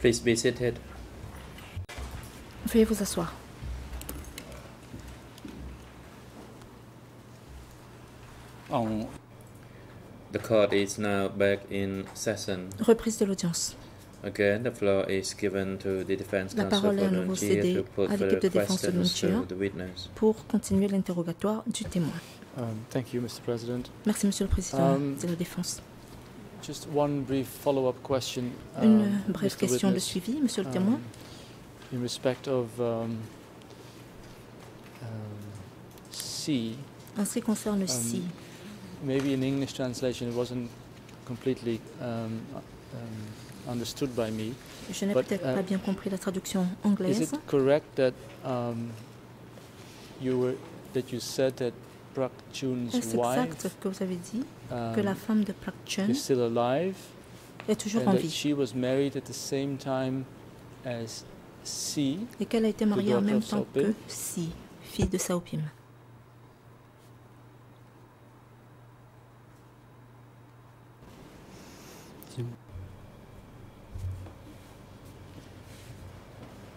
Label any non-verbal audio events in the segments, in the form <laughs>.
Please be seated. Veuillez vous asseoir. On- The court is now back in session. Reprise de l'audience. Again, the floor is given to the defense La parole est à nouveau cédée à l'équipe de défense de Nunchia. to the witness. pour continuer l'interrogatoire du témoin. um, thank you, Mr. President. Merci, Monsieur le Président Um, de la Défense. Une um, brève question de suivi, Monsieur le témoin. Um, in respect of um, um, C, En ce qui concerne le um, si, maybe in English translation it wasn't completely um, understood by me. je n'ai peut-être uh, pas bien compris la traduction Is anglaise. it correct that um, you were that you said that Chun's Est-ce wife exact ce que vous avez dit? Que la femme de Park Chun is still alive est toujours en vie she was married at the same time as C? et qu'elle a été mariée en même temps que Si, fille de Saopim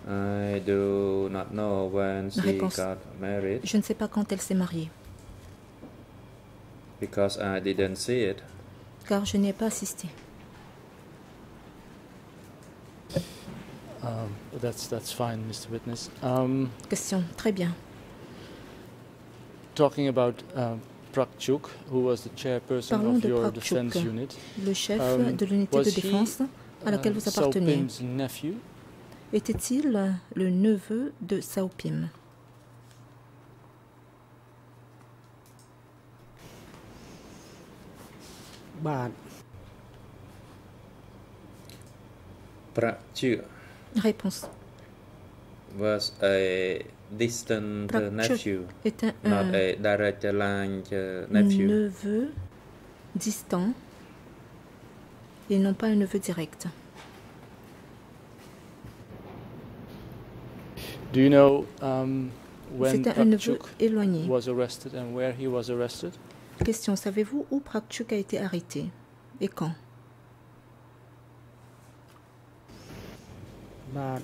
I do not know when she Réponse. got married Je ne sais pas quand elle s'est mariée, because I didn't see it. car je n'y ai pas assisté. Um, that's that's fine, Mr. Witness. Um, Question, très bien. talking about um, Prak Chuk, who was the chairperson Parlons of de your defense unit, Le chef Um, de l'unité de he, défense à laquelle uh, vous nephew? était-il le neveu de Saopim? Prachu Réponse. was a distant nephew, Est un, not un a direct line nephew. neveu distant et non pas un neveu direct. Do you know um, when C'était un Prak neveu Chuk éloigné. was arrested and where he was arrested? Question, savez-vous où Prakchuk a été arrêté et quand? I ah,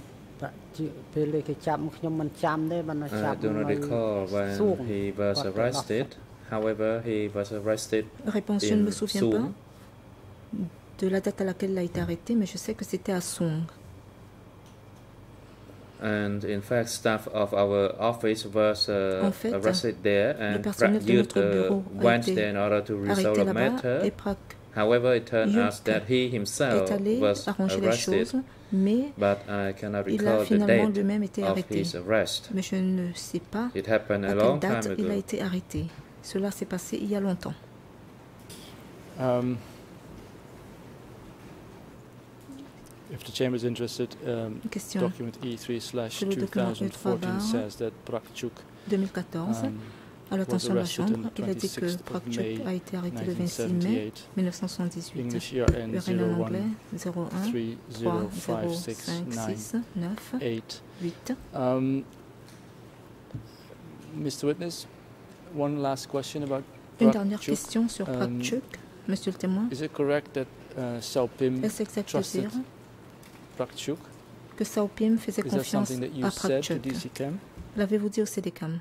recall when he was arrested. However, he was arrested Réponse, je ne me souviens pas de la date à laquelle il a été arrêté, mais je sais que c'était à Song. And in fact, staff of our office was uh, En fait, arrested there, le and personnel de Prakyut notre bureau uh, a went été there in order to resolve Arrêté the là-bas matter. However, it turned Yuk out that he himself was arranger les arrested, choses, mais but I cannot il a recall the finalement date lui-même été of arrêté. his arrest. Mais je ne sais pas It happened à a quelle long date time il a ago. été arrêté. Cela s'est passé il y a longtemps. Um, if the chamber is interested, um, Question document E3 slash Sur le document 2014 E3 says that Prak Chuk 2014. um, À l'attention de la Chambre, il a dit que 26th of Prakchuk a été arrêté le 26 mai 1978. 1978. English ERN URL en anglais 01 3 0 5 6 9 8. 8. Um, Mr. Witness, one last question about Une dernière question sur Um, Prakchuk, monsieur le témoin. Is it correct that uh, trusted? que Saupim faisait confiance à Prakchuk. L'avez-vous dit au CDCAM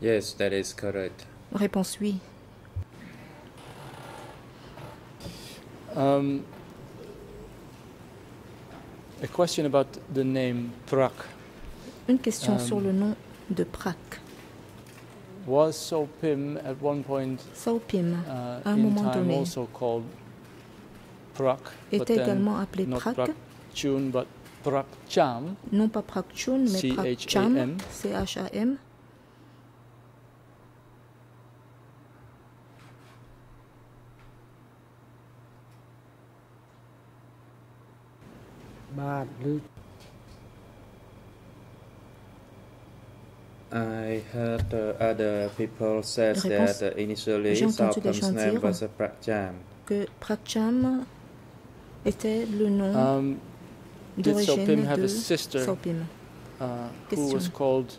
Yes, that is correct. Réponse oui. Um, a question about the name Prak. Une question um, sur le nom de Prak. Was Sopim at one point Saopim uh, À un in moment time donné. also called Prak, but then également appelé not Prak, Prak Chun, but Prak Cham. non pas Prakchun, mais Prakcham, C-H-A-M. C-H-A-M. ។ I heard uh, other people says Réponse. that uh, initially J'ai entendu des Saupam's gens name dire was a Prakcham. que Prakcham était le nom Um, did Sopim d'origine have de a sister Saopim. uh, who was called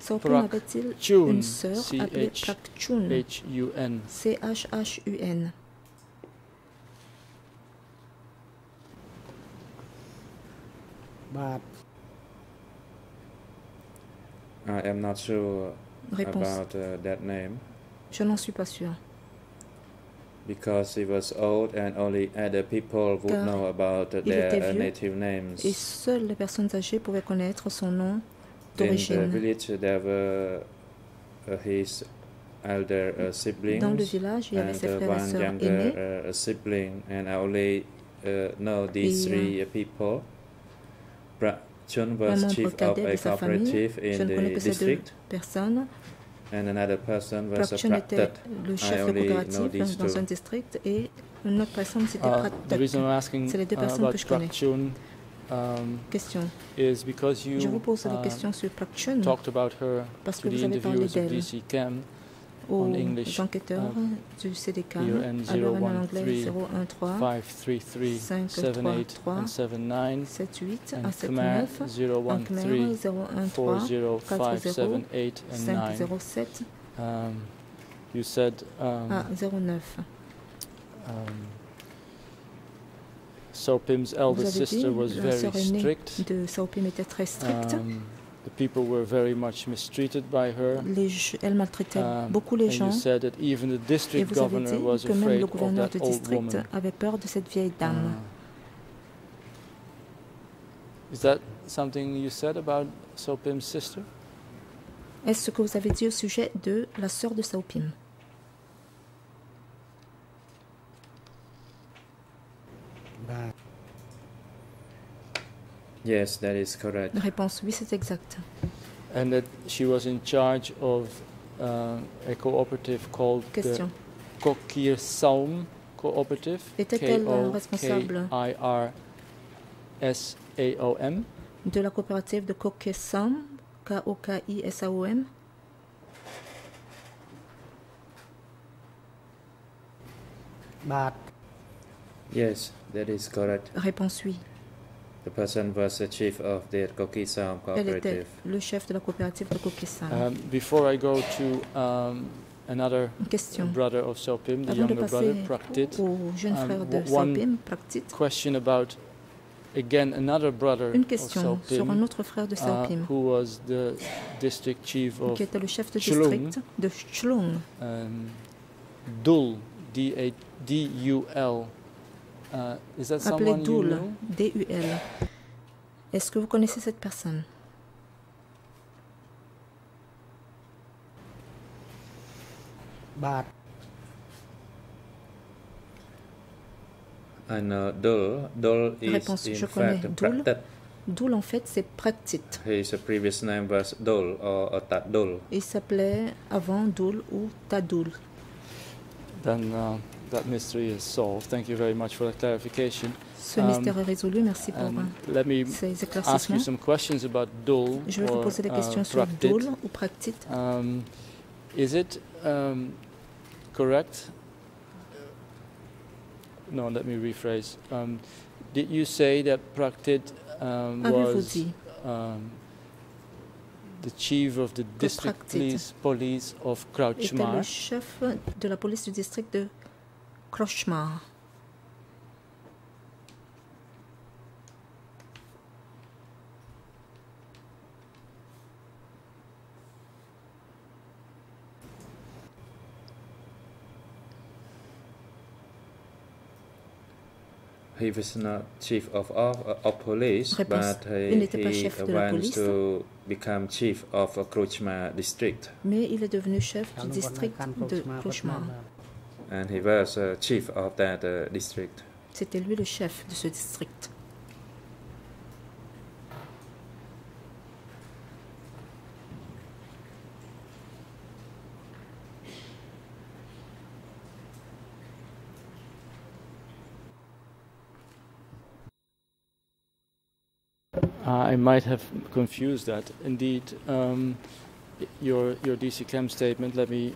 Saopim avait-il Chun, une sœur appelée C-H- Prakchun H-U-N. C-H-H-U-N. ။បាទ I am not sure Réponse. about uh, that name Je n'en suis pas sûre. because he was old and only other people would Car know about their uh, vieux native names. Et seules les personnes âgées pouvaient connaître son nom In the d'origine. village, there were uh, his elder uh, siblings Dans le village, il y avait and ses uh, frères et one sœurs younger uh, sibling, and I only uh, know these Et, three uh, people. Chun un was chief of a de sa famille. cooperative Je in ne connais the que ces deux district, personnes. and another person was a Prakchun était practed. le chef these dans two. un district et une autre personne, c'était Uh, the Pratek. reason I'm asking C'est les deux uh, personnes que je connais. Um, Question. is because you Je vous pose la uh, question sur Prakchun talked about her parce que the vous avez parlé d'elle aux enquêteurs uh, du CDK. Alors en 013, anglais 013 533 5, 78 3, and 79 78 and 1 7 Khmer 9 en Khmer 013 013 40578 and 9. 507 Um, you said um, à 09. um, Sopim's elder avez dit, sister was very strict. de Saopim était très stricte. Um, the people were very much mistreated by her. Les g- elle maltraitait Um, beaucoup les and you gens. said that even the Et district vous avez governor dit was que même afraid le gouverneur old district avait peur de cette vieille dame. Is that something you said about Sopim's sister? Est-ce ce que vous avez dit au sujet de la sœur de Saopim ။ Yes, that is correct. Réponse oui, c'est exact. And that she was in charge of uh, a cooperative called Question. the Kokir Saum Cooperative. Était-elle responsable K-O-K-I-R-S-A-O-M. De la coopérative de Kokesam, K-O-K-I-S-A-O-M ။បាទ Yes, that is correct. Réponse oui. The person was the chief of the Kokisam Elle cooperative. le chef de la coopérative de Kokesam. Um, before I go to um, another question. brother of Sopim, the Avant younger brother, passer Praktit, Um, frère de w- one- Saopim, Praktit, question about again another brother une of question sur un Sopim, autre frère de uh, who was the district chief of qui était le chef de Chlung. district de Chlung. um, Dul, D-A- D-U-L. Uh, is that appelé know? D-U-L. Est-ce que vous connaissez cette personne ။បាទ I know Dul. Dul is Réponse, in je connais fact Dul. Doul, en fait, c'est Praktit. His previous name was Dul or, Tadul. Il s'appelait avant Doul ou Tadoul. Then uh, that mystery is solved. Thank you very much for the clarification. Ce Um, mystère est résolu. Merci pour euh, let me ces ask you some questions about Dul Je vais vous or poser des uh, questions sur Praktit. Doul ou Praktit. Um, is it um, correct? No, let me rephrase. Um, did you say that Praktit um, was um, the chief of the district police, police of était Crouchmar? le chef de la police du district de cauchemar. he was not chief of, uh, police, but he, to become chief of district. Mais il est devenu chef du district de and he was uh, chief of that uh, district. C'était lui le chef de ce district. I might have confused that. Indeed, um, y- your your DC Chem statement. Let me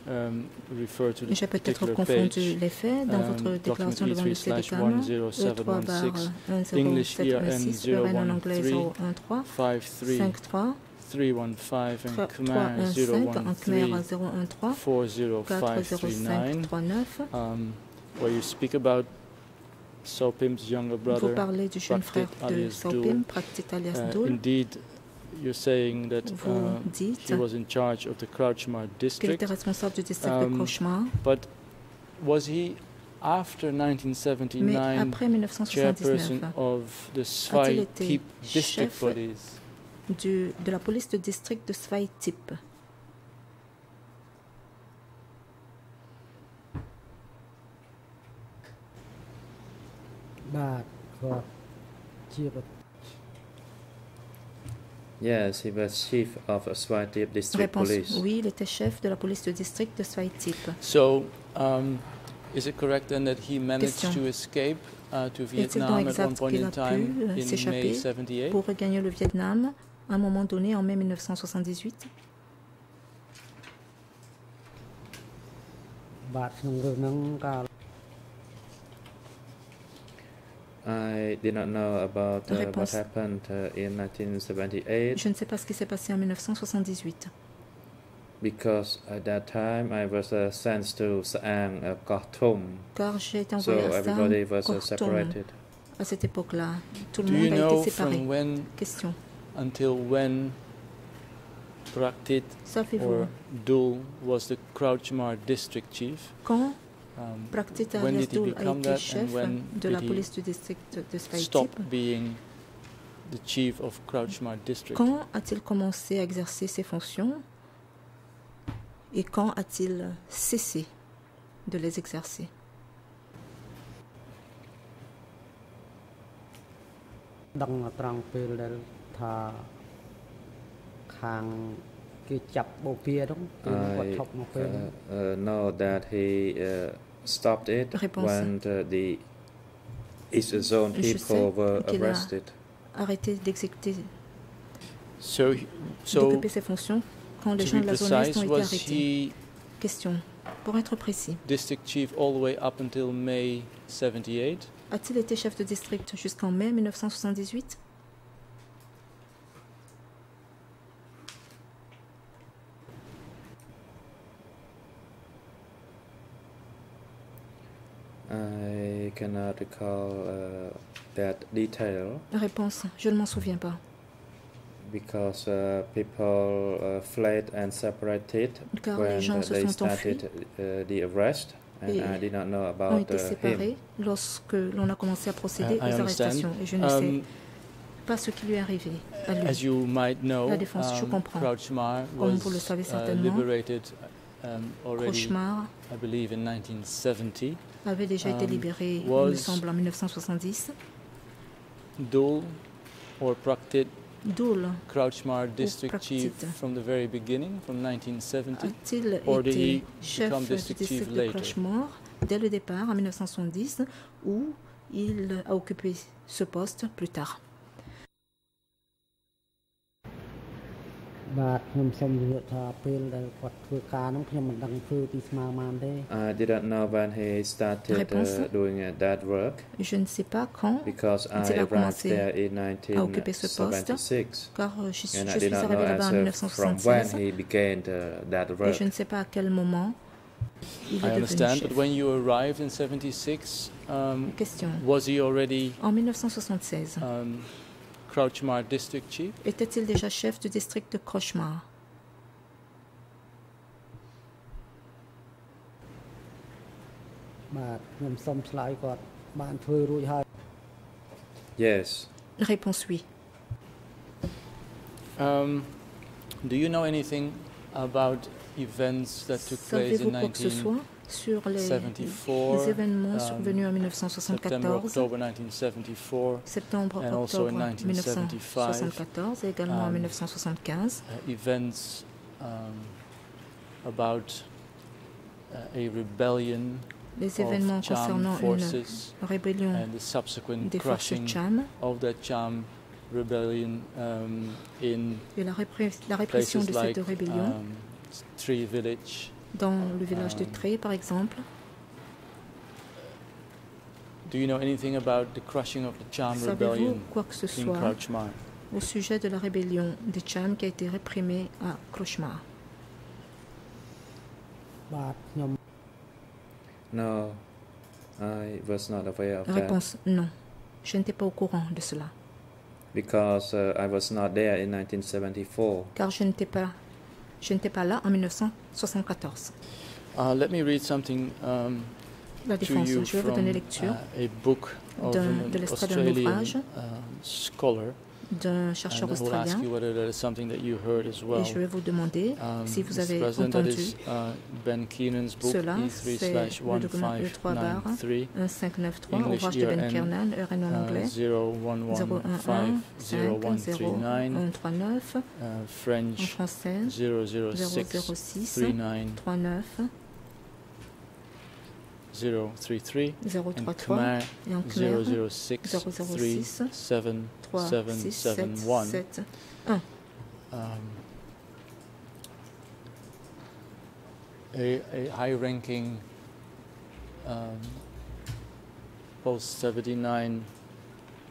refer to the J'ai peut-être confondu les faits dans Um, votre déclaration devant le E3 slash CDCAM. E3 10716 barre English 10716, ERN en anglais 013 013 53 53 315 and Khmer 315 en Khmer 013 013 40539, 40539. um, where you speak about Sopim's younger Vous brother. parlez du jeune frère de Saupim, Praktit alias Uh, Dul. indeed, you're saying that Vous uh, dites he was in charge of the Crouchmar qu'il district. était responsable du district Um, de Cauchemar, But was he, after mais 1979, après 1979, chairperson of the Svai été chef police? du, de la police de district de Svai Yes, he was chief of Swatip district Réponse police. oui, il était chef de la police de district de Svai Tip. So, um, is it correct then that he managed Question. to escape uh, to Vietnam at one point qu'il in a time pu, euh, in s'échapper May 78? Pour regagner le Vietnam, à un moment donné, en mai 1978, I did not know about uh, what happened uh, in 1978 je ne sais pas ce qui s'est passé en 1978. because at that time I was uh, sent to Saang uh, Koh Tum. Car j'ai été So à everybody was uh, separated. À cette époque-là, tout le Do monde a été séparé. from when Question. until when Praktit or Dul was the Crouchmar district chief? quand Chef uh, de la police du district de Quand a-t-il commencé à exercer ses fonctions? Et quand a-t-il cessé de les exercer? That he stopped it Réponse. when the, the East Zone people were arrested. Arrêté d'exécuter, So, he- so d'occuper ses fonctions quand les gens be de la zone Est precise, ont été was arrêtés. Question. Pour être précis, district chief all the way up until May 78? a-t-il été chef de district jusqu'en mai 1978 I cannot recall uh, that detail Réponse. Je ne m'en souviens pas. because uh, people uh, fled and separated Car when les gens uh, se they sont enfuis, started uh, the arrest, and Et I did not know ont about été uh, him. séparés lorsque l'on a commencé à procéder Uh, I aux understand. arrestations. Et je ne sais Um, pas ce qui lui est arrivé à lui. as you might know, La défense, je um, comprends. Comme was vous le savez certainement, liberated Cauchemar in 1970. avait déjà été Um, libéré, il me semble, en 1970. Dul or Praktit Doul Crouchmar district chief from the very beginning, from 1970? a-t-il Or did he chef become district chief later? Dès le départ, en 1970, ou il a occupé ce poste plus tard បាទខ្ញុំសូមជម្រាបថាពេលដែលគាត់ធ្វើការហ្នឹងខ្ញុំមិនដឹងធ្វើពីស្មារតីទេ I didn't know when he started Réponse. uh, doing uh, that work Je ne sais pas quand, because I Quand il a arrived commencé there in à occuper ce poste, 1976 car euh, je, suis- and I je did suis not know arrivé là-bas en answer from when 1976 he began uh, that et work. je ne sais pas à quel moment il I est devenu understand, chef. but when you arrived in 76, um, Question. was he already En 1976, um, Krauchmar district chief? Était-il déjà chef du district de Krochmar? Yes. Réponse oui. Um, do you know anything about events that took place in 19 sur les, 1974, les événements um, survenus en September, 1974, October 1974, septembre, and also in octobre 1975, 1974 et également en um, 1975, uh, events um, about uh, a rebellion les événements concernant une rébellion and the subsequent des forces crushing Cham. of that Cham rebellion um, in et la, répression de cette rébellion. um, Tree Village, dans le village de Tré, par exemple. Savez-vous quoi que ce soit au sujet de la rébellion des Cham qui a été réprimée à Krochmar bah, no, Réponse non. Je n'étais pas au courant de cela. Because, uh, I was not there 1974. Car je n'étais pas je n'étais pas là en 1974. Uh, let me read something um, La to défense, you je vais vous donner lecture uh, a book of de d'un ouvrage uh, scholar, d'un chercheur australien. well. Et je vais vous demander Um, si vous avez entendu is uh, Ben book cela, E3 c'est le document E3 bar 1593 un 593, English ouvrage de Ben ERN, Kiernan, ERN en uh, anglais, 0115 0139 0139, uh, en français, 006 006 39 39 033 and 033 Khmer et en Khmer 006 006 37 3 6 7 771 7 um, a, a high-ranking um, post-79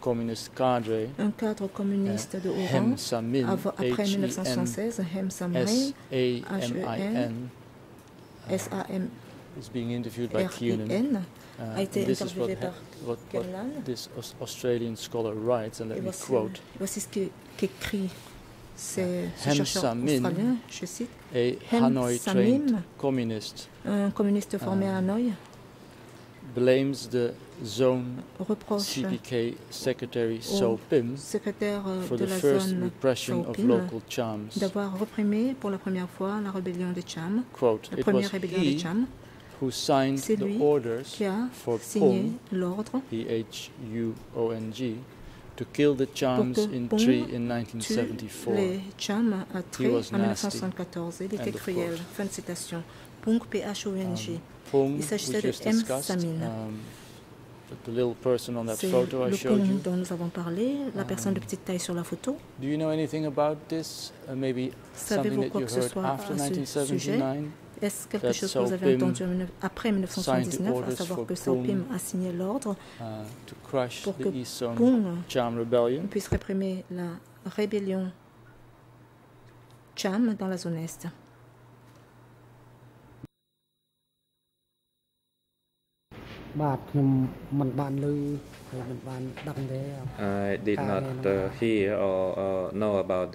communist cadre, un cadre communiste de haut rang après 1976, Hem S-A-M-I-N, uh, S-A-M-R-I-N, is being interviewed by Kiernan. Uh, a été and this is what, interviewé par what, what Kiernan. this Aus- Australian scholar writes, and let Et me voici, quote, voici ce qu'écrit ce, ce chercheur australien, je cite, Hem Samim, un communiste formé à Ah. Hanoï, blames the zone reproche CPK secretary So Pim euh, for the first repression of local d'avoir pour la première fois la rébellion des Cham, Quote, la première rébellion des he Cham, who signed C'est the lui orders qui a for signé l'ordre P-H-U-O-N-G, to kill the charms in Tree in tue 1974. les Cham à en nasty. 1974. Il était cruel. quote. Fin de citation. Pong, P-H-O-N-G. Um, Il s'agissait de M. Samin. um, the, little person on that C'est photo I le showed Pong you. dont nous avons parlé, la Um, personne de petite taille sur la photo. Do you know anything about this? Uh, maybe something Savez-vous that quoi you que ce heard soit after à ce sujet? 1979? Est-ce quelque chose que vous avez entendu après 1979, à savoir que Saupim a signé l'ordre pour que Poon puisse réprimer la rébellion Cham dans la zone Est. I did not uh, hear or uh, know about.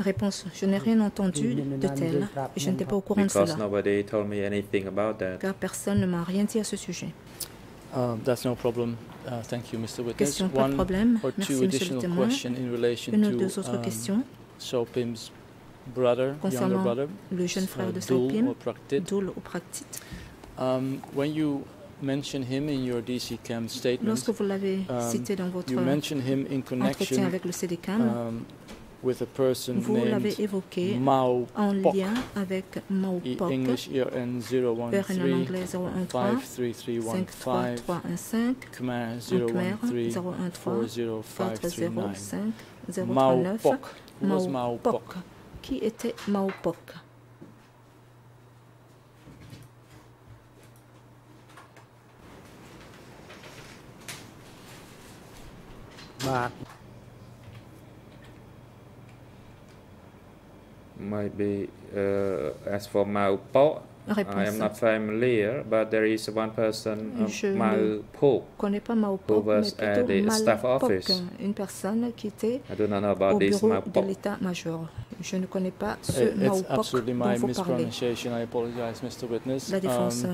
Réponse Je n'ai rien entendu de tel et je n'étais pas au courant de because cela, nobody told me anything about that. car personne ne m'a rien dit à ce sujet. Um, that's no problem. Uh, thank you, Mr. Witness. Question, pas de One problème. or Merci, two monsieur le additional témoin. questions in relation Une ou to deux autres um, questions Sopim's brother, younger concernant brother, le jeune uh, frère de Praktit. Doul ou Praktit. Um, when you mention him in your DC Cam statement, Lorsque vous l'avez um, cité dans votre you mention him in entretien connection avec le CDCAM, with a person vous l'avez évoqué Mao en Pok. lien avec Mao Pok, ERN en 013 anglais 013 53315 53315, Khmer en Khmer 013 013 40539 405 Mao 039 Pok. Mao Mao Pok. Qui était Mao Pok ។បា ទ Maybe uh, as for Mao Po, I am Réponse. not familiar, but there is one person, uh, Je ne connais pas Mao Pok, was mais at plutôt the Mal staff Pok, office. une personne qui était I do not know about au this bureau Mao de l'état-major. Je ne connais pas ce Mao It's Pok absolutely dont my vous parlez. mispronunciation. I apologize, Mr. Witness. La défense,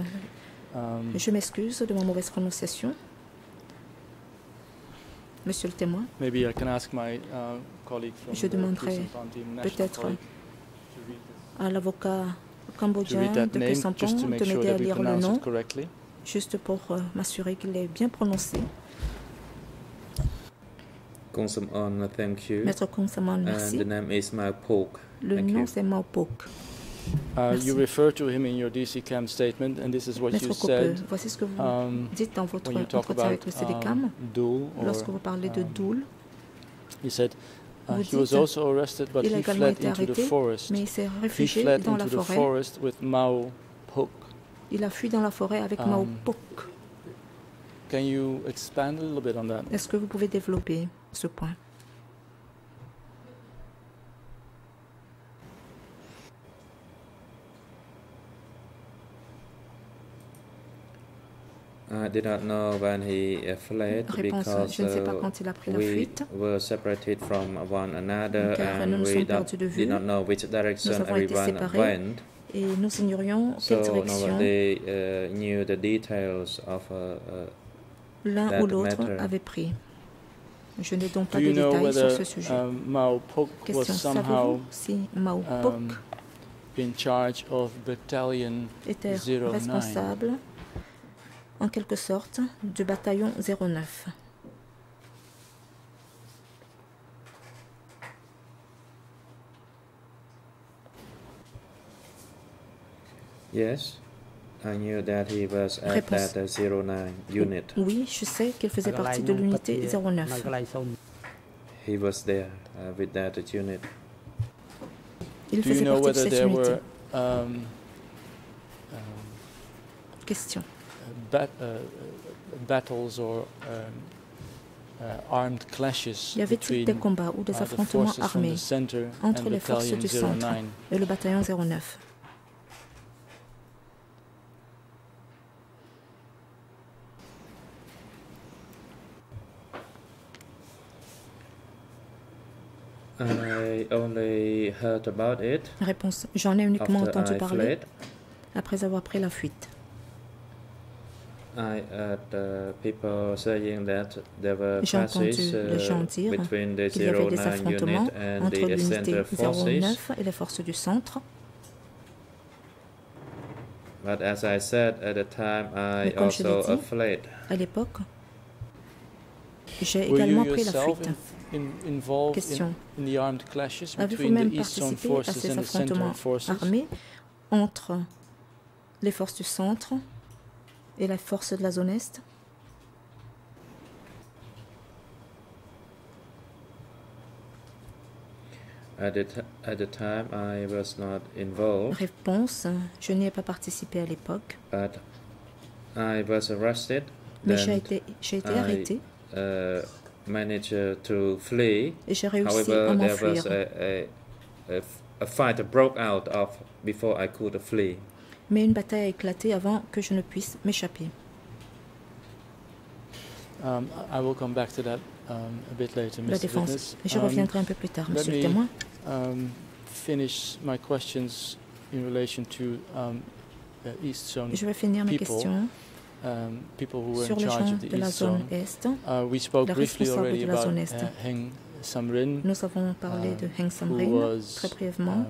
Um, um, je m'excuse de ma mauvaise prononciation. Monsieur le témoin, maybe I can ask my uh, colleague from Je the demanderai Kusampon team, national peut-être colleague, to read this- à l'avocat cambodgien de Kesampon just to de m'aider à lire le nom, juste pour euh, m'assurer qu'il est bien prononcé. Thank you. Maître Kongsaman, And merci. the name is Mao Pok. Le thank nom you. c'est Mao Pok. Uh, you refer to him in your DC Cam statement, and this is what you Maître Coppe, said voici ce que vous um, dites dans votre entretien avec about le CDCAM. um, Lorsque vous parlez de um, Doul, He said uh, he was also arrested, but il a he également fled été into the forest. mais il s'est He réfugié fled dans la into the forêt. forest with Mao Pok. Il a fui dans la forêt avec Mao Um, Pok. Can you expand a little bit on that? Est-ce que vous pouvez développer ce point? I did not know when he uh, fled Réponse, because je ne sais pas uh, quand il a pris la we fuite. were separated from one another Car and nous nous we sommes don't, perdus de did vue. not know which direction avons été everyone séparés. went. Et nous ignorions quelle So direction nobody uh, knew the details of uh, uh, l'un that ou l'autre matter. avait pris. Je n'ai donc pas Do de you know détails sur whether ce sujet. um, Mao Pok was Question, somehow savez-vous si Mao Pok um, in charge of battalion était 09? responsable, en quelque sorte du bataillon 09. Yes. I knew that he was at Réponse. That 09 unit. Oui, je sais qu'il faisait partie de l'unité 09. He was there uh, with that unit. Do you know. Were, um, Question. Y avait-il des combats ou des uh, affrontements armés entre les forces du centre 09? et le bataillon 09 I only heard about it Réponse. J'en ai uniquement after entendu I parler fled. après avoir pris la fuite. I heard uh, people saying that there were J'ai entendu clashes les gens uh, dire between the qu'il y avait des 09 affrontements unit and entre the l'unité center forces. 09 et les forces du centre. But as I said at the time, I Mais comme je also uh, dit, fled. À l'époque, j'ai Were you également pris la yourself fuite. in, in, involved Question. in, in the armed clashes Avez-vous between même participé à forces ces and the Central affrontements forces? armés entre les forces du centre et les forces de la zone Est At the, t- at the time, I was not involved, Réponse, je n'y ai pas participé à l'époque, but I was arrested. mais j'ai été, j'ai été I- arrêté uh, managed to flee. et j'ai réussi à However, there m'enfuir. was a, a, a, a fight broke out of before I could flee. Mais une bataille a éclaté avant que je ne puisse m'échapper. Um, I will come back to that um, a bit later, La défense. Witness. Je Um, reviendrai un peu plus tard, let monsieur le témoin. um, finish my questions in relation to um, uh, East Zone Je vais finir mes people questions um, people who were sur in les charge gens of the de la zone Zone. Est. Uh, we spoke briefly already de la about zone Est. uh, Heng Samrin, Nous avons parlé de Heng Samrin, was très brièvement, um,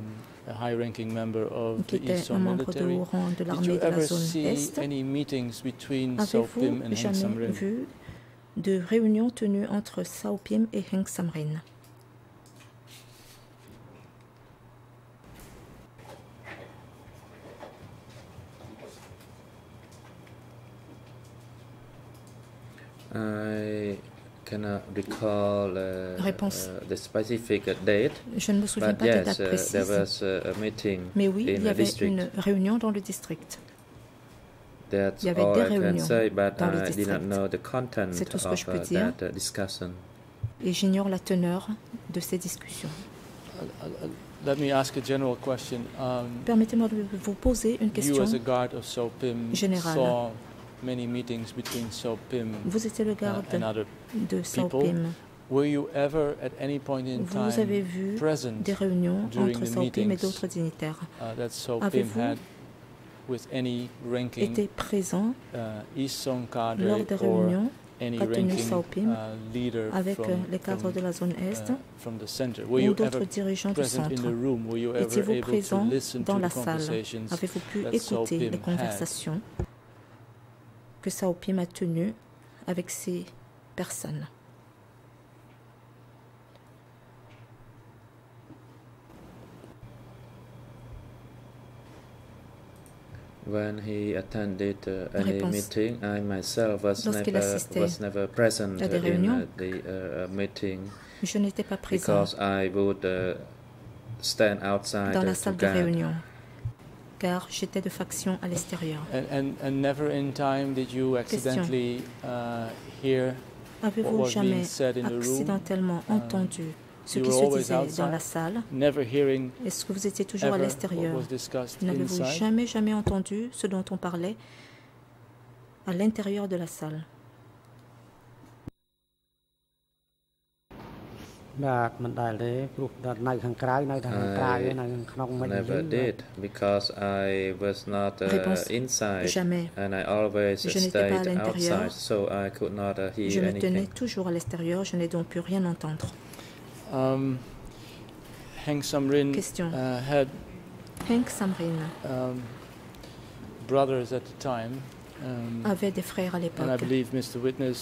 a high-ranking member of qui the était East un Zone membre de military. haut rang de Did l'armée you de la ever zone see Est? any meetings between Avez-vous Saupim and Heng jamais Samrin? vu de réunions tenues entre Sao Pim et Heng Samrin? I cannot recall uh, Réponse. uh, the specific date, Je ne me souviens but pas de yes, date uh, there précise, was a meeting mais oui, in il y avait district. une réunion dans le district. That's Il y avait all des I can réunions say, but dans le I did not district. know the content C'est tout ce que of je peux dire. that discussion. Et j'ignore la teneur de ces discussions. Let me ask a general question. Um, Permettez-moi de vous poser une you, question. as a guard of Saupim, générale. saw many meetings between Saupim Vous étiez le uh, garde and other. de Sao people Pim. Were you ever, at any point in Vous avez time, vu present des réunions during entre the Sao Pim et d'autres dignitaires? uh, that Saupim Avez-vous had with any ranking étaient présents uh, lors des réunions any qu'a tenu ranking Saupim uh, avec euh, les cadres de la zone Est uh, ou d'autres dirigeants du centre? Étiez-vous présent dans la salle? Avez-vous pu écouter les Saupim conversations? Que Sao Pim a tenues avec ces personnes. When he attended uh, any meeting, I myself was never was never present uh, in uh, the uh, meeting. Je n'étais pas présent because I would uh, stand outside dans uh, la to salle de guard. réunion car j'étais de faction à l'extérieur. And, and, and never in time did you accidentally uh, Avez-vous jamais said in the room? accidentellement Uh, entendu ce qui se disait dans la salle? Est-ce que vous étiez toujours à l'extérieur? N'avez-vous jamais, jamais entendu ce dont on parlait à l'intérieur de la salle? បាទមិនដែលទេព្រោះដល់នៅខាងក្រៅនៅតែខាងក្រៅ I នៅខាងក្នុងមិន Never did because I was not uh, Réponse, inside jamais. and I always Je n'étais pas à stayed l'intérieur. outside, so I could not uh, Je hear me tenais anything. toujours à l'extérieur, je n'ai donc pu rien entendre. Um, Heng Samrin Question. uh, had Henk Samrin um, brothers at the time. Um, avait des frères à and I l'époque. believe, Mr. Witness,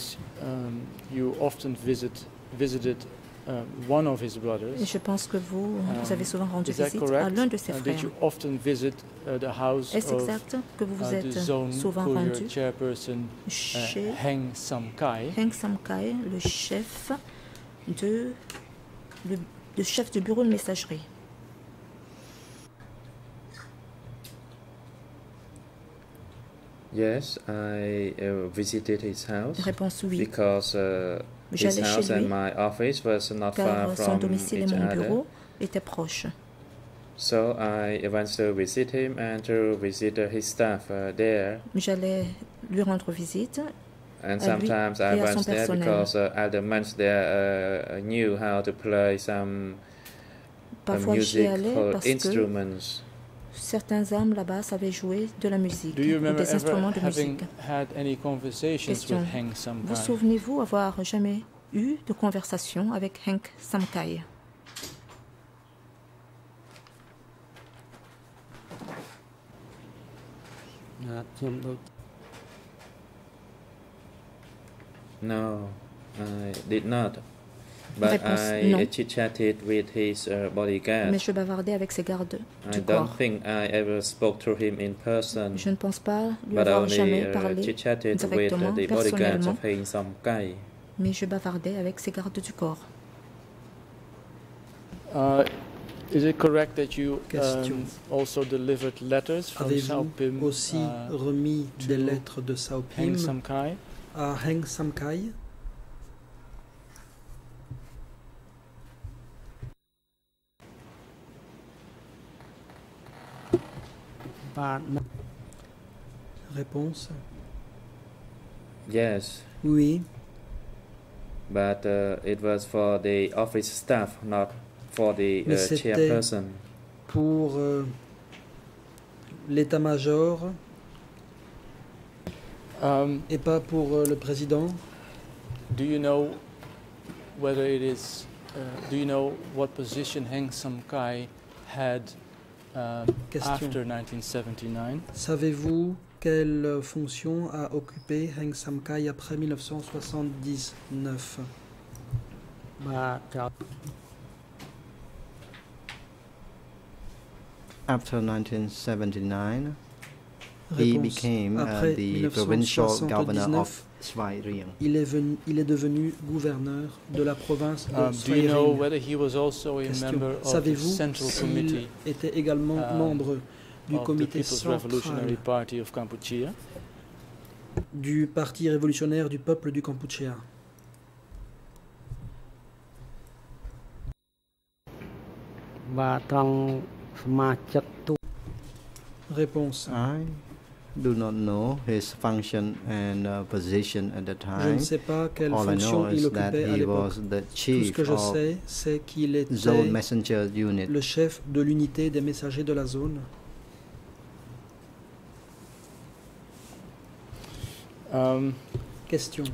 um, you often visit, visited uh, one of his brothers. Et je pense que vous, vous avez souvent rendu Is that visite à correct? l'un de ses Uh, did frères. you often visit uh, the house Est-ce of exact que vous vous uh, the êtes zone souvent Courier rendu chairperson uh, chez Heng Sam Kai? Heng Samkai, le chef de le, le chef du bureau de messagerie Yes, I uh, visited his house Réponse oui. because uh, his J'allais house chez and lui my office was not far car son from domicile et mon bureau étaient proches. So I went to visit him and to visit his staff uh, there. J'allais lui rendre visite. And À lui sometimes et I à son went there personnel. because uh, other men there uh, knew how to play some uh, Parfois j'y allais musical parce que instruments. certains hommes là-bas savaient jouer de la musique, des instruments de musique. Question. Vous souvenez-vous avoir jamais eu de conversation avec Hank Samkai? No, I did not. But Réponse I non. chit chatted with his uh, bodyguard. Mais je bavardais avec ses gardes I du don't corps. think I ever spoke to him in person, Je ne pense pas lui but avoir only jamais uh, parlé, chit chatted with uh, directement, the bodyguards of Heng Sam Kai. mais je bavardais avec ses gardes du corps. Uh, is it correct that you um, also delivered letters from Avez-vous Saupim aussi uh, remis des to lettres de Sao Heng Pim Sam Kai? à Heng Samkai " par Réponse. Yes. Oui. But uh, it was for the office staff, not for the uh, chairperson. Pour euh, l'état-major um, et pas pour euh, le président. Do you know whether it is? Uh, do you know what position Heng Samkai had? Euh, after Savez-vous quelle fonction a occupé Heng Samkai après 1979 bah, After 1979, Réponse. he became uh, the provincial governor of il est, devenu gouverneur de la province de Sveiring. Savez-vous s'il était également membre du comité central du Parti révolutionnaire du peuple du Kampuchéa Réponse. Do not know his function and uh, position at the Je time. ne sais pas quelle All I fonction know il is that occupait à he l'époque. was the Tout ce chief que je of sais, c'est qu'il Zone était Messenger Unit. le chef de l'unité des messagers de la zone. Um, Question.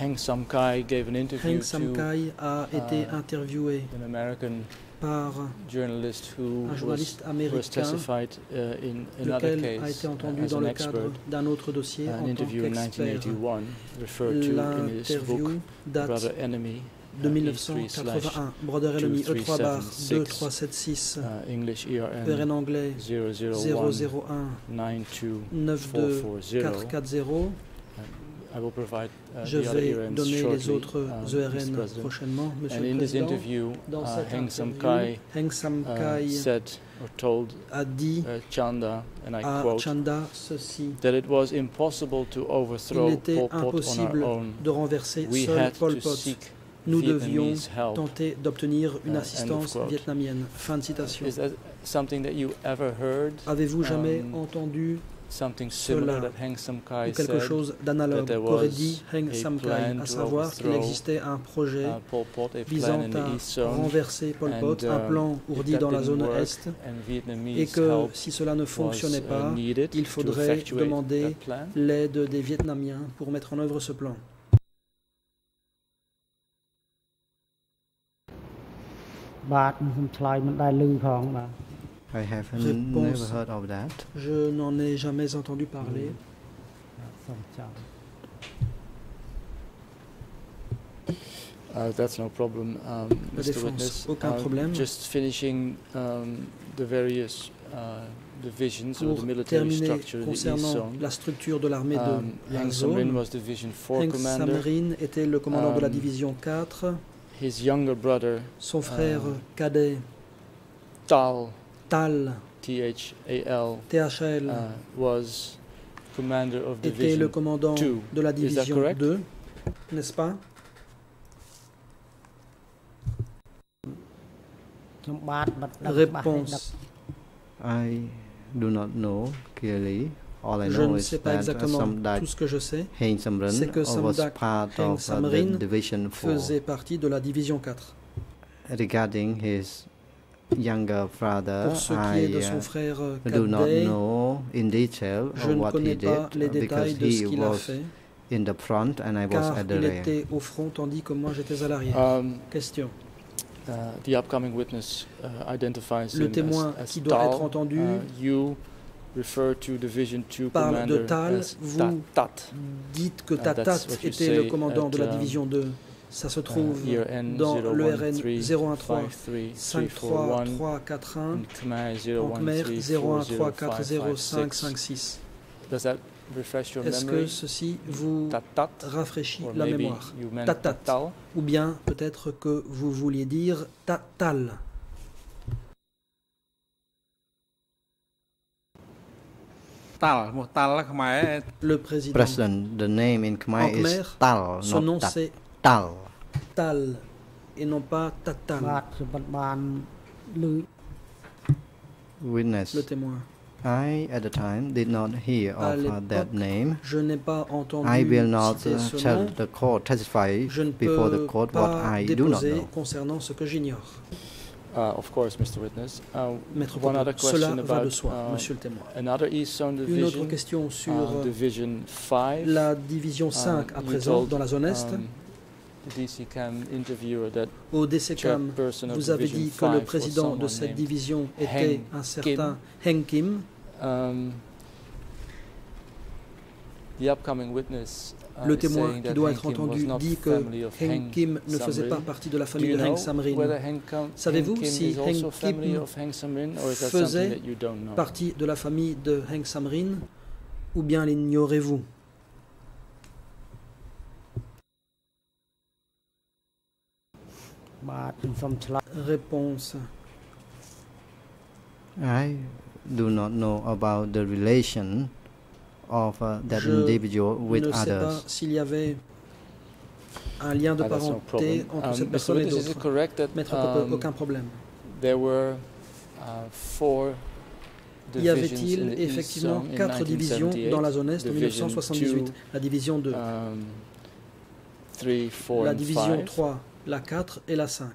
Heng Sam Kai gave an interview Heng to Samkai a été euh, interviewé an American par journalist who un journaliste américain, uh, lequel a été entendu dans an le cadre d'un autre dossier en tant qu'expert. 1981 referred to in his book L'interview date de uh, E3 1981. Brother Enemy, E3 bar 2376, 2376. uh, English Père en ERN anglais 001 001 Je the other vais ERNs donner les autres um. ERN prochainement, Monsieur le in this Président. interview, Dans uh, cette interview, Heng Sam uh, Kai said or told a dit uh, Chanda, and I à quote, Chanda ceci that it was impossible to overthrow Il était impossible de renverser seul Pol Pot. Nous devions tenter d'obtenir une Uh, assistance vietnamienne. Fin de citation. Is that something that you ever heard? Avez-vous jamais Um, entendu Cela, that Heng Samkai ou quelque chose d'analogue qu'aurait dit Heng Samkai, à to savoir qu'il existait un projet uh, Pol Pot, a plan visant in the à renverser Pol Pot, and, un um, plan if ourdi dans la zone Est, et que help si cela ne was, fonctionnait uh, pas, il to faudrait demander l'aide des Vietnamiens pour mettre en œuvre ce plan. I haven't je never heard of that. Je n'en ai jamais entendu parler. Uh, that's no problem, um, Mr. Défense, Witness. Aucun problème. Just finishing um, the various uh, divisions or the military structure in the la structure de l'armée de um, division était le commandant de la um, division 4. His younger brother, son frère cadet, Tal, Tal, THL, était le commandant de la division 2, n'est-ce pas? Réponse. I do not know clearly. All I je know ne sais pas exactement tout ce que je sais, c'est que Samdak Heng Samrin faisait partie de la division 4. Regarding his younger brother, Pour ce qui est de son uh, frère do not cadet, know in detail je ne what he connais did pas les uh, because détails de ce he qu'il a was fait, in the front and I was car at the il rear. était au front tandis que moi j'étais à l'arrière. Um, Question. uh, the upcoming witness uh, identifies Le him témoin as, as qui doit Tal. être entendu Uh, you refer to Division 2 parle de commander Tal, as vous Tat. Dites que Uh, that's Tatat what you était le say commandant at, de la um, division 2. Ça se trouve dans le RN 01353341, en Khmer 01340556. Est-ce que ceci vous rafraîchit la mémoire? Tatat. Ou bien peut-être que vous vouliez dire tatal. Le président. The name in Khmer, Tal, Son nom c'est tal tal et non pas tatal witness le témoin I at the time did not hear of that name. Je n'ai pas entendu I will not uh, tell the court testify before the court what I do not ce que j'ignore. Uh, of course, Mr. Witness. Uh, one other question about, um, le témoin. Division, Une autre question um, sur la division 5 à um, présent dans la zone Est. Au DCCAM, vous avez dit que le 5 was président de cette division était un certain Heng Kim. Um, the upcoming witness uh, Le témoin qui doit être entendu dit que Heng Kim ne faisait pas partie de la famille de Heng Samrin. Savez-vous si Heng Kim faisait? Partie de la famille de Heng Samrin ou bien l'ignorez-vous ။ បាទខ្ញុំសូមឆ្លើយ Réponse. I do not know about the relation of uh, that Je individual with ne sais pas others. s'il y avait un lien de Ah, that's no parenté problem. entre Um, cette Mr. personne et Witness, is it d'autres. correct that Maître Popo, um, aucun problème. there were uh, four Y divisions in avait-il the East effectivement Zone in quatre divisions 1978? dans la zone Est en Division 1978 two, La division 2, um, three, four, la and division five. 3, la 4 et la 5.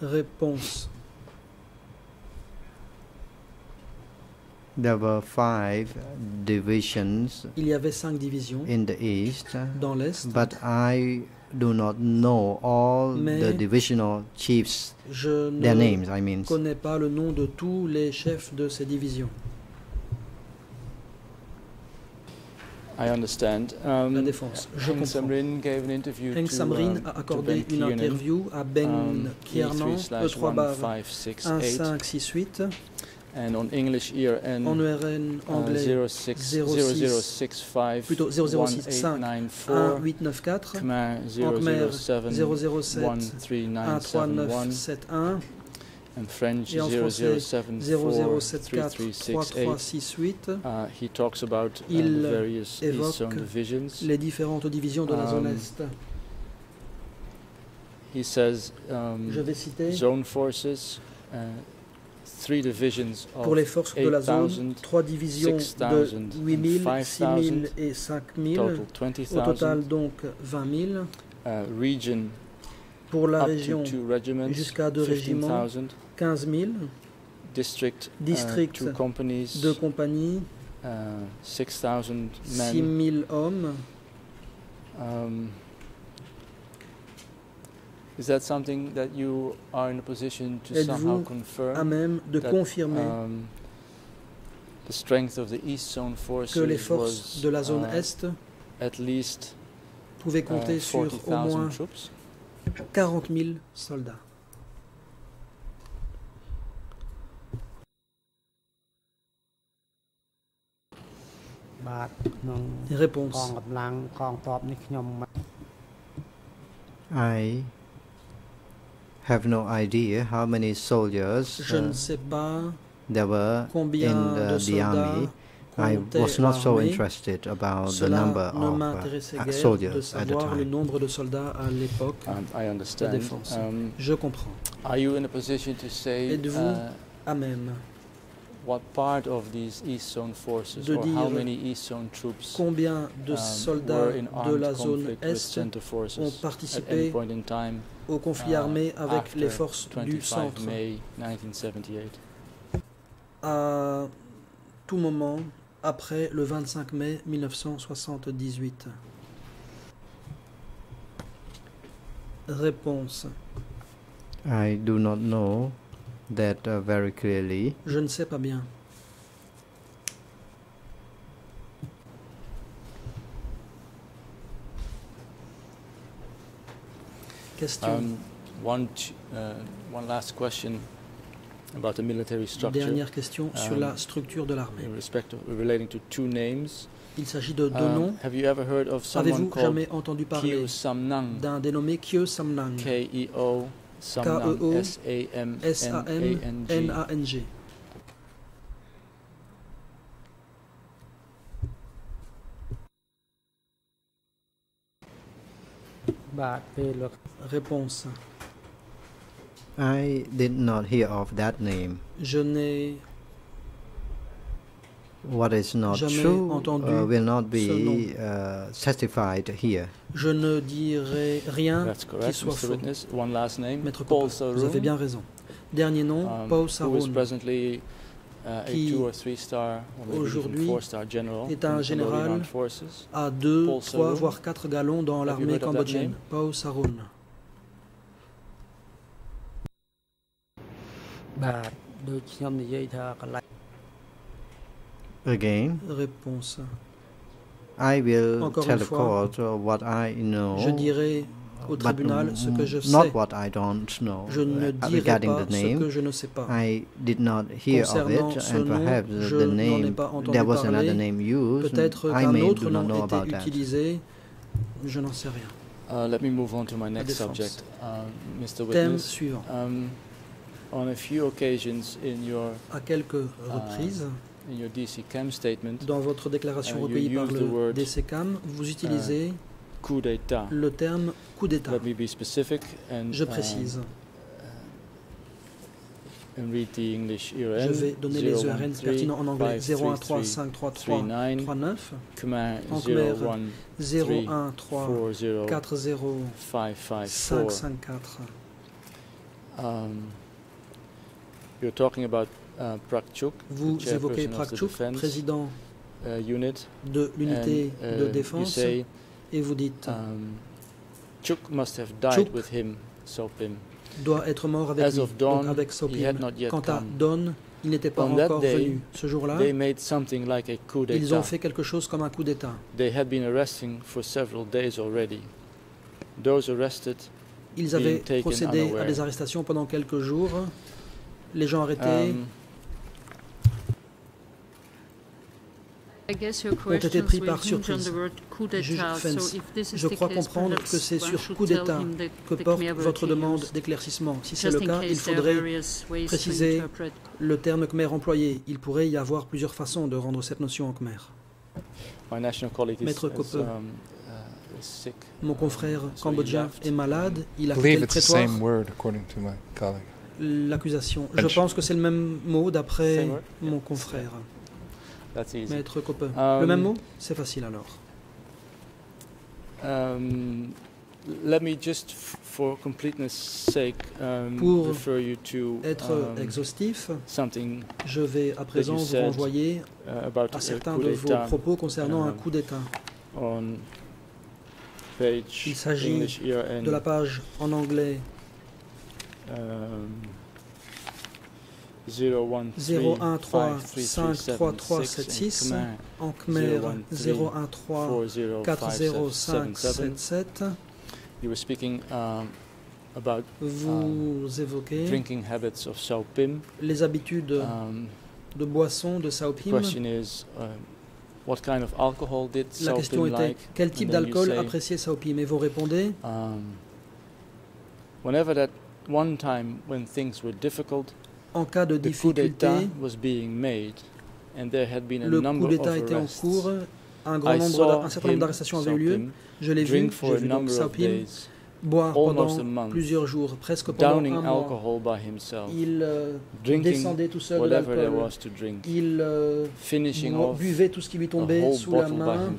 Réponse. There were five divisions Il y avait cinq divisions in the east, dans l'Est. but I do not know all Mais- the divisional chiefs, Je their ne names, I mean. connais pas le nom de tous les chefs de ces divisions. I understand. Um, La défense, je Heng comprends. Samrin gave an interview Heng to, Samrin um, a to accordé Ben une interview à Ben um, Kiernan, E3 bar 1568, 1568, and on English en ERN uh, anglais 06 06, 0065 plutôt 065 1894 1894, Khmer en Khmer 007 007 13971 13971 and French Et en français, 0074 0074-3368, Uh, he talks about uh, Il the various Zone divisions. les différentes divisions de la zone Um, Est. He says um, Je vais citer zone forces, pour les forces de la zone, 8,000, trois divisions de 6,000 and 8000, 5,000, 6000 et 5000. total Au total 20,000. donc 20 000. Uh, Pour la région, jusqu'à deux régiments, 15,000. 15 000. District, uh, District, Deux compagnies, uh, 6,000 6 men. 000 hommes. Um, is that something that you are in a position to Êtes-vous à même de confirmer que les forces de la zone Est pouvaient compter sur au moins 40 000 soldats. Réponse. Have no idea how many soldiers uh, ne sais pas there were in de the, the army. I was not so interested about the number of uh, m'intéressait guère de soldiers at the savoir le time. nombre de soldats à. Um, I understand. Um, Je comprends. are you in a position to say Êtes-vous uh, À même. De dire Combien de um, soldats were in de armed la zone conflict with Est center forces ont at any participé point in time au conflit uh, armé avec after les forces du 25 centre May 1978? à tout moment après le 25 mai 1978 Réponse. I do not know that uh, very clearly. Je ne sais pas bien. Question. Um, one, uh, one last question about the military structure Dernière question sur Um, la structure de l'armée. in respect of relating to two names. Il s'agit de deux Um, noms. have you ever heard of someone Avez-vous called jamais entendu parler d'un dénommé Kyo Samnang? K-E-O Samnang, S-A-M-N-A-N-G. Réponse. I did not hear of that name. Je n'ai What is not Jamais true entendu uh, will not ce be uh, testified here. Je ne dirai rien. That's correct, soit Mr. faux. Witness. One last name, Maître Paul Cooper, vous avez Saroun, bien raison. Dernier nom, um, Paul who is Saroun, presently uh, a qui aujourd'hui est un général à 2, Paul 3, Saroun. voire 4 galons dans l'armée cambodgienne. Paul Saroun. បា Again, Réponse. I will Encore tell une the court what I know. Je dirai au but tribunal ce que je mm, not sais. what I don't know. Je ne Uh, dirai regarding pas the ce name, que je ne sais pas. I did not hear of it, ce and nom, perhaps je the n'en ai name pas entendu there was parler. another name used. Peut-être I qu'un may autre do not nom know était about that. utilisé. Je n'en sais rien. Uh, let me move on to my next subject, uh, Mr. Thème suivant. Um, on a few occasions in your À quelques reprises, your DC Chem statement, dans votre déclaration Uh, you recueillie par le word, DCCAM, vous utilisez coup d'État. le terme coup d'État. Let me be specific and Je um, précise. and read the English Je vais donner les URN pertinents en anglais 013533 39 39 Khmer En Khmer, 01 013 40 40 554. 554. Um, you're talking about uh, Vous the évoquez Prakchuk, président uh, de l'unité uh, de you défense, et vous dites um, Chuk must have died Chuk with him, Sopim. doit être mort avec lui, donc avec Sopim. Quant à. Don, il n'était pas encore venu. Ce jour-là, They made something like a coup ils ont fait quelque chose comme un coup d'État. They had been arresting for several days already. Those arrested Ils avaient procédé à des arrestations pendant quelques jours. Les gens arrêtés um, I guess your ont été pris par surprise. the word coup Juge d'état. So Fens, if this is je crois comprendre que c'est sur coup d'État que porte votre demande d'éclaircissement. Si c'est le cas, il faudrait préciser le terme khmer employé. Il pourrait y avoir plusieurs façons de rendre cette notion en khmer. My national colleague is, Maître Koppe. um, uh, is sick. Mon confrère cambodgien est malade, il a I quitté le it's the prétoire. same word according to my colleague. L'accusation. Je pense que c'est le même mot d'après mon Yeah. confrère. That's easy. Maître Coppe. le Um, même mot? C'est facile alors. Um, let me just, for completeness sake, um, Pour refer you to Être um, exhaustif, something je vais à présent vous renvoyer uh, about à certains de vos propos concernant un coup d'État. Il s'agit ERN, De la page en anglais um, 0135336 en khmer 0134057. You were speaking um, about Vous évoquez drinking habits of Sao Pim. les habitudes Um, de boisson de Sao Pim. question is, um, what kind of alcohol did La Sao question Pim était like? quel type d'alcool appréciait Sao Pim? Et vous répondez Um, whenever that one time when things were difficult, en cas de difficulté, le coup d'État était en cours, un grand nombre, un certain nombre d'arrestations avaient eu lieu. Je l'ai vu, j'ai vu donc boire pendant plusieurs jours, presque pendant downing un mois. alcohol by himself, Il euh, descendait tout seul l'alcool. Il euh, buvait tout ce qui lui tombait sous la main,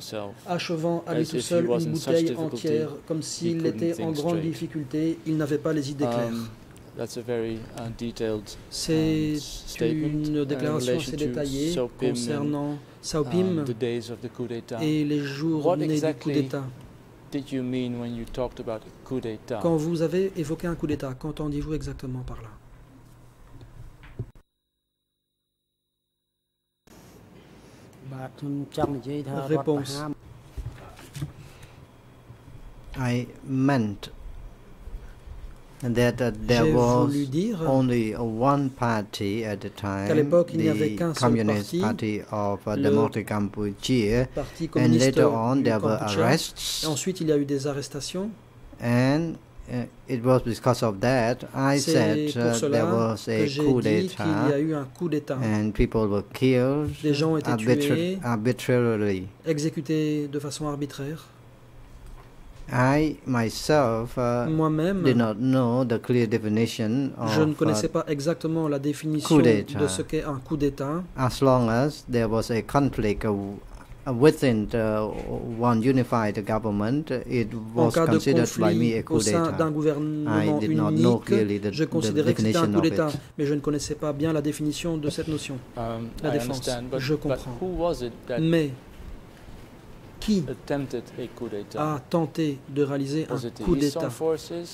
achevant à lui tout seul une bouteille entière, comme s'il était en grande difficulté. Il n'avait pas les idées claires. C'est une déclaration assez détaillée concernant Saopim et les jours du coup d'État. Quand vous avez évoqué un coup d'État, qu'entendiez-vous exactement par là? Réponse. I meant that uh, there was dire only one party at the time, the Communist parti, Party of uh, Democratic Cambodia, and communiste later on there were arrests, Et ensuite, il y a eu des arrestations. and uh, it was because of that I C'est said uh, there was que a j'ai coup dit qu'il y a d'etat, eu un coup d'État, and people were killed arbitra- tués. arbitrarily. exécuté de façon arbitraire. I myself uh, Moi-même, did not know the clear definition je ne of uh, connaissais pas exactement la définition coup d'État. de ce qu'est un coup d'État. as long as there was a conflict uh, uh, within the one unified government, it En was cas de considered by me a coup d'etat. I did not know unique, clearly the, je the considérais que un definition coup of d'État, it. mais je ne connaissais pas bien la définition de cette notion. Um, La I défense. understand, but, Je but comprends. who was it that Mais qui a tenté de réaliser un coup d'État?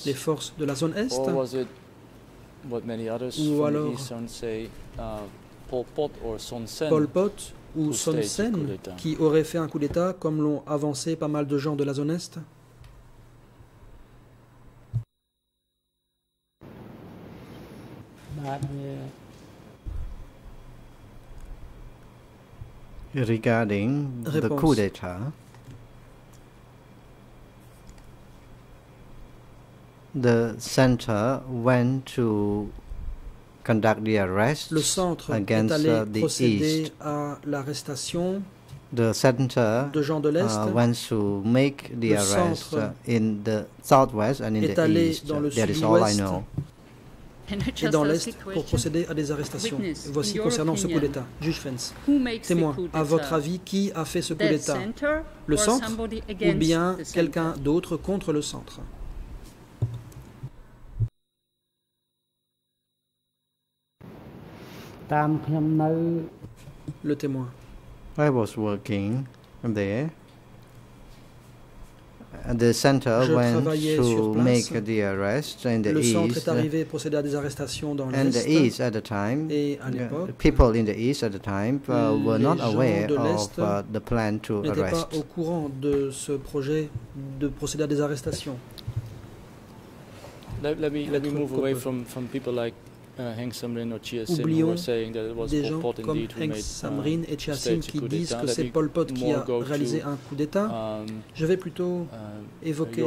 Les forces de la zone Est? Ou alors- the Eastern say, uh, Pol Pot ou Son staged a coup Sen d'État? qui auraient fait un coup d'État comme l'ont avancé pas mal de gens de la zone Est? regarding Réponse. the coup d'etat, the center went to conduct the arrest Le centre against est allé uh, the procéder East. à l'arrestation the center de Jean de l'Est uh, wants to make the arrest uh, in the southwest and in the east. That is all I know. <laughs> et dans l'Est pour procéder à des arrestations. Voici concernant ce coup d'État. Juge Fence. Témoin, à votre avis, qui a fait ce coup d'État? Le centre ou bien quelqu'un d'autre contre le centre? Le témoin. And the center Je went to make the arrest in the Le centre east. est arrivé procéder à des arrestations dans And the l'Est. east at the time, Et à uh, l'époque, people in the east at the time uh, were not aware of uh, the plan to n'étaient pas arrest. au courant de ce projet de procéder à des arrestations. Let, let me let me move away from, from people like Oublions des gens comme Heng Samrin et Chia Chiasim qui disent que c'est Pol Pot qui a réalisé un coup d'État. Je vais plutôt évoquer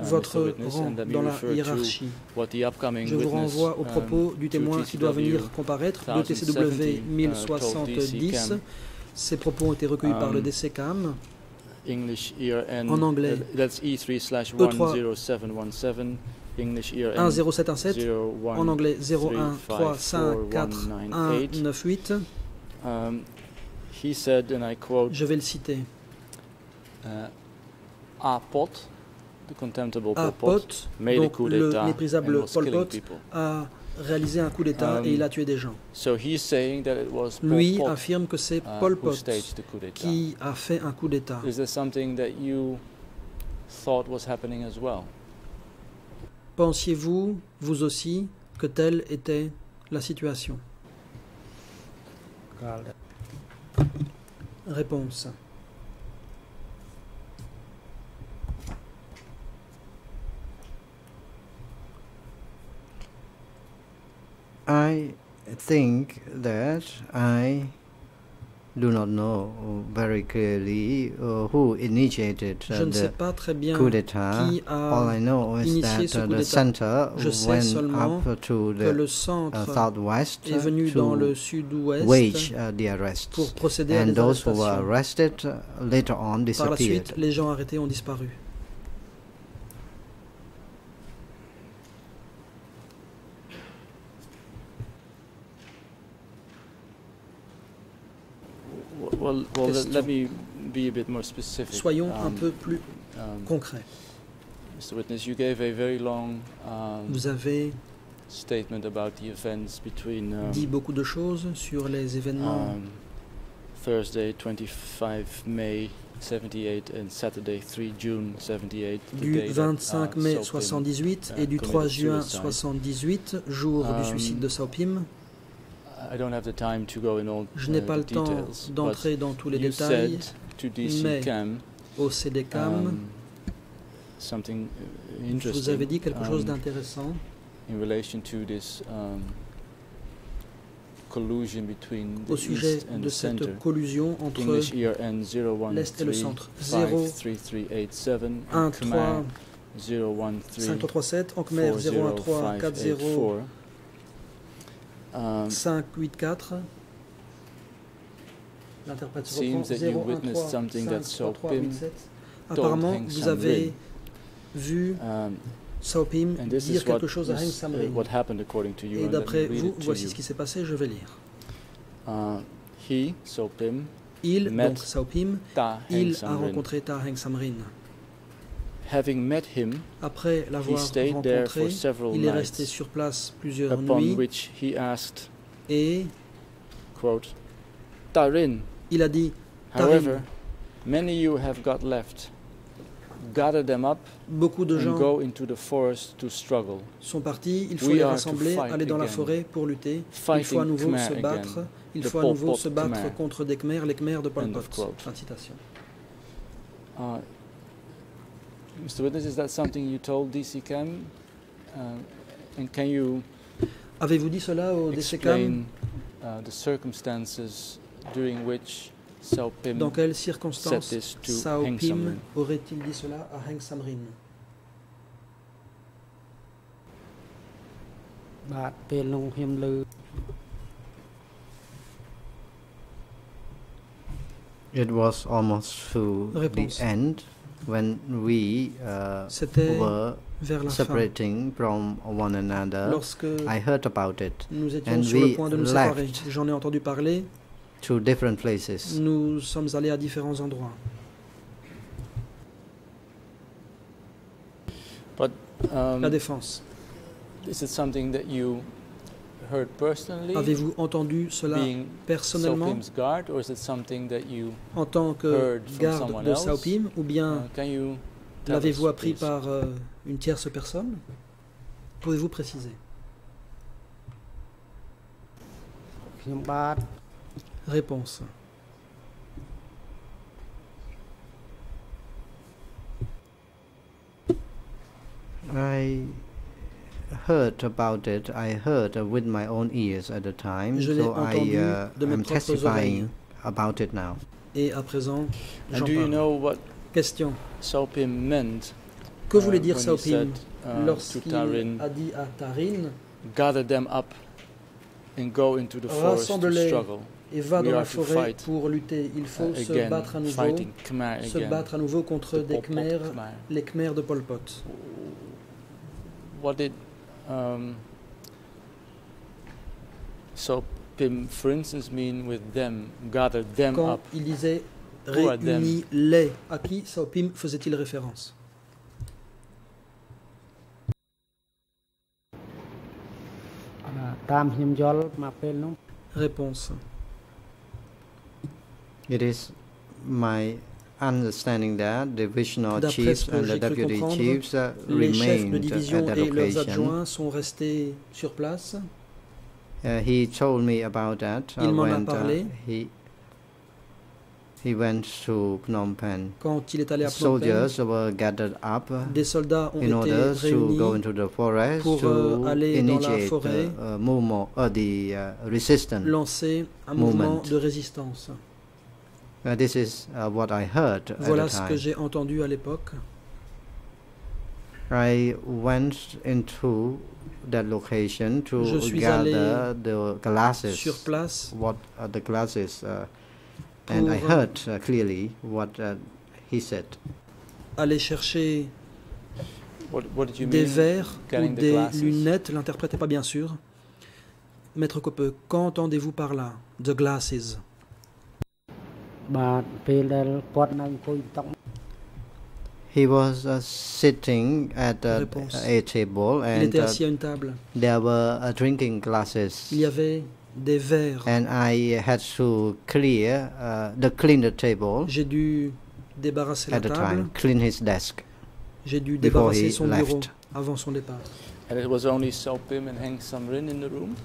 votre rang dans la hiérarchie. Je vous renvoie aux propos du témoin qui doit venir comparaître, de TCW 1070. Ces propos ont été recueillis par le DCCAM. En anglais, E3-100717. 10717, English ERN 10717, 01 en anglais 1354198. 01354198. Um, he said, and I quote, Je vais le citer. uh, A Pot, the contemptible Pol Pot, Pot, made a donc coup le méprisable Pol Pot, a réalisé un coup d'État Um, et il a tué des gens. So he's saying that it was Pol Lui Pot affirme que c'est uh, Pol Pot staged the coup d'État. qui a fait un coup d'État. Pensiez-vous, vous aussi, que telle était la situation? Réponse do not know very clearly uh, who initiated uh, Je ne sais the pas très bien coup qui All a I know is initié that ce uh, coup the d'État. center Je sais went seulement up to que the le uh, centre southwest est venu dans le to sud-ouest wage uh, the arrests. pour procéder à And des those who were arrestations. arrested uh, later on Par la disappeared. suite, les gens arrêtés ont disparu. Well, well let, Question. let me be a bit more specific. Soyons un Um, peu plus um, concrets. Mr. Witness, you gave a very long um, Vous avez statement about the events between dit beaucoup de choses sur les événements Thursday, 25 May 78, and Saturday, 3 June 78. the du day that, 25 uh, mai Sopin, 78 uh, et du 3 committed juin suicide. 78, jour du suicide de Saupim. Je n'ai uh, pas the le temps d'entrer dans tous les détails. mais Au CDCAM, um, something uh, vous interesting avez dit quelque chose um, d'intéressant in relation to this um, collusion between the au sujet East and de the Center. cette collusion entre l'Est et le centre. 0, 0133387 1, and 3, Khmer 5337, en Khmer 013 40 01340 um, 584. L'interprète se reprend that you witnessed something that 013 Saupim 5387. told Apparemment, Heng vous avez vu um, Saupim dire quelque chose à Heng Samrin. what happened according to you Et d'après vous, voici ce qui s'est passé, je vais lire. Uh, Il, Met donc Saupim, il a rencontré Ta Heng Samrin. Having met him, Après he l'avoir stayed there for rencontré, several il est resté sur place plusieurs upon nuits which he asked, et quote, Tarin, il a dit however, many you have got left. Gather them up Beaucoup de and gens go into the forest to struggle. sont partis, il faut We les rassembler, aller dans la forêt pour lutter. Il faut à nouveau Khmer se battre. again. Il The faut à nouveau se battre Khmer. contre des Khmers, les Khmers de Pol End of Pot. quote. Fin de citation. Uh, Mr. Witness, is that something you told DC Cam? Uh, and can you Avez-vous dit cela au DCCAM explain uh, the circumstances during which Saupim Dans quelles said circonstances this to Sao Heng Pim Samrin? aurait-il dit cela à Heng Samrin បាទពេលនោះខ្ញុំលើ It was almost to Réponse. the end when we uh, C'était were vers la fin, separating from one another. lorsque I heard about it nous étions and sur le we point de nous séparer. left. J'en ai entendu parler. to different places. Nous sommes allés à différents endroits. Um, La défense. is it something that you Avez-vous entendu cela personnellement? En tant que garde de Saupim ou bien l'avez-vous appris par euh, une tierce personne? Pouvez-vous préciser? Réponse. I heard about it, I heard uh, with my own ears at the time, Je l'ai so I entendu uh, de mes am propres testifying about it now. Et à présent, And j'en do you parle. know what Question. Saupim meant Que voulait uh, dire when he Saupim said, uh, to lorsqu'il Tarin, a dit à Tarin gather them up and go into the forest to Rassemble-les. struggle et va We dans la are to forêt fight, pour lutter. Il faut uh, se again, battre à nouveau, fighting Khmer se battre à nouveau contre des Khmer. les Khmers de Pol Pot. What did Um, so Pim, for instance, mean with them, gather them Quand up? il disait réunis-les, à qui Saopim faisait-il référence? Réponse. It is my understanding that the divisional chiefs and the deputy chiefs uh, Les chefs de remained division et leurs adjoints sont restés sur place. Uh, he told me about that Il m'en a uh, parlé. he he went to Phnom Penh. Quand il est allé à Phnom Penh, Soldiers were gathered up des soldats ont in été order to go into the forest pour, to euh, aller dans la initiate forêt. the uh, movement, uh, the resistance. lancer un mouvement Moment. de résistance. Uh, this is uh, what I heard Voilà at the ce que time. j'ai entendu à l'époque. I went into that location to Je suis gather the glasses. Sur place, What are the glasses? Uh, and I Pour, euh, heard uh, clearly what uh, he said. aller chercher What, what did you des mean? verres ou des lunettes? L'interprète n'est pas bien sûr. Maître Coppe, qu'entendez-vous par là? The glasses. បាទពេលដែលគាត់នៅអង្គុយតុ He was uh, sitting at uh, Réponse. a table Il and était uh, assis à une table. there were uh, drinking glasses. Il y avait des verres. And I had to clear uh, the clean the table J'ai dû débarrasser la at the table. time, clean his desk. J'ai dû before débarrasser he son bureau left. avant son départ. And it was only Saupim and Heng Samrin in the room?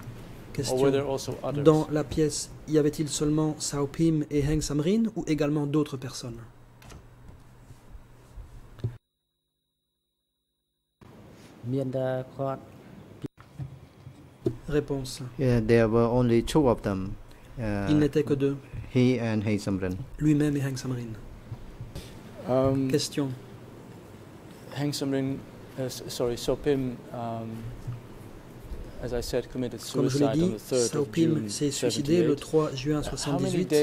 Dans la pièce, y avait-il seulement Sao Pim et Heng Samrin ou également d'autres personnes? Réponse. Yeah, there were only two of them. Uh, Il n'était que deux. He and Heng Samrin. Lui-même et Heng Samrin. Um, question. Heng Samrin, uh, sorry, um, comme je l'ai dit, Saupim s'est suicidé le 3 juin 78.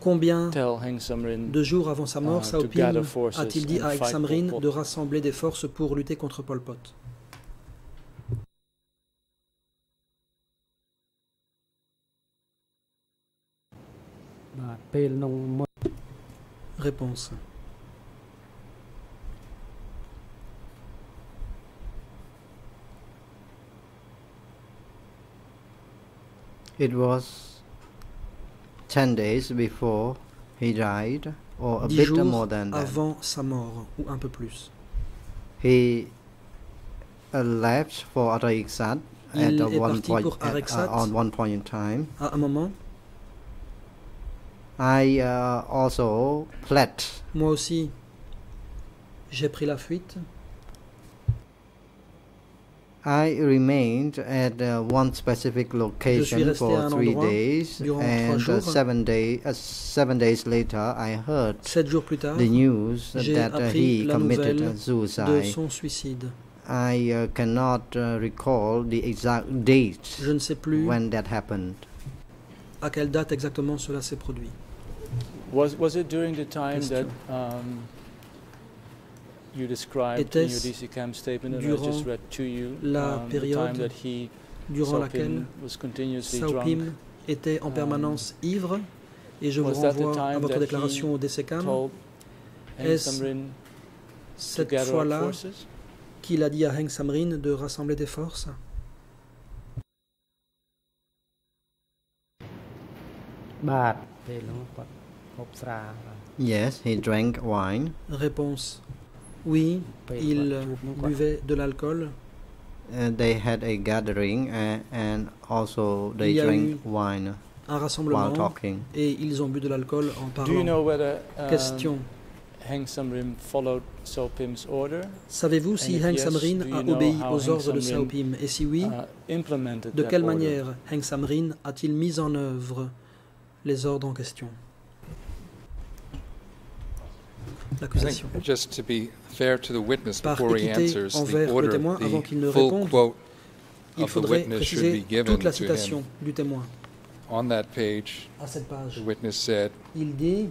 Combien de jours avant sa mort, Saupim a-t-il dit à Heng de rassembler des forces pour lutter contre Pol Pot? Bah, Réponse. It was 10 days before he died, or a bit jours more than that. avant sa mort, ou un peu plus. He uh, left for Araixat at Il uh, one point uh, on one point in time. À un moment, I uh, also fled. moi aussi, j'ai pris la fuite. I remained at uh, one specific location for three days, and uh, seven day, uh, seven days later, I heard Sept jours plus tard, the news that uh, he committed nouvelle de suicide. I uh, cannot uh, recall the exact date Je ne sais plus when that happened. à quelle date exactement cela s'est produit. Was was it during the time that um, était durant la période durant laquelle Saupim était en permanence ivre, et je vous renvoie à votre déclaration au DCCAM. Est-ce cette fois-là qu'il a dit à Heng Samrin de rassembler des forces? Bah, yes, he drank wine. Réponse oui, ils buvaient de l'alcool. Uh, they had a gathering uh, and also they drank wine un rassemblement while talking. et ils ont bu de l'alcool en parlant. Question. Heng Samrin followed Sao Pim's order? Savez-vous si Heng Samrin a obéi aux ordres de Sao Pim? Et si oui, de quelle manière Heng Samrin a-t-il mis en œuvre les ordres en question? Witness Par équité envers le témoin, avant qu'il ne réponde, quote Il faudrait préciser toute la citation du témoin. On that page, À cette page, the witness said il dit